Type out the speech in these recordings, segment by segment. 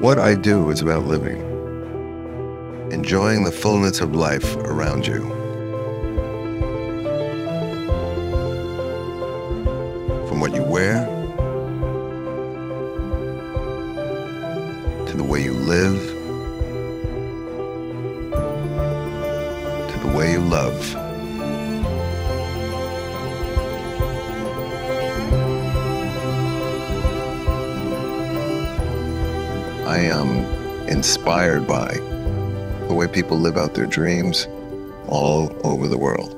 What I do is about living, enjoying the fullness of life around you. From what you wear, to the way you live, to the way you love. I am inspired by the way people live out their dreams all over the world.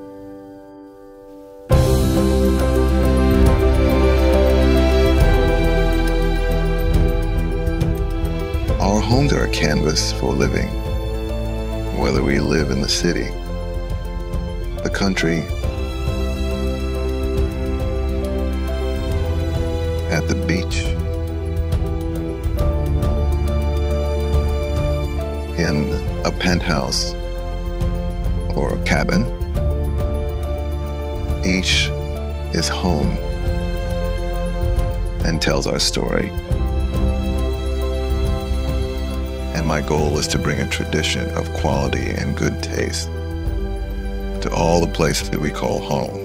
Our homes are a canvas for living, whether we live in the city, the country, at the beach, in a penthouse or a cabin. Each is home and tells our story. And my goal is to bring a tradition of quality and good taste to all the places that we call home.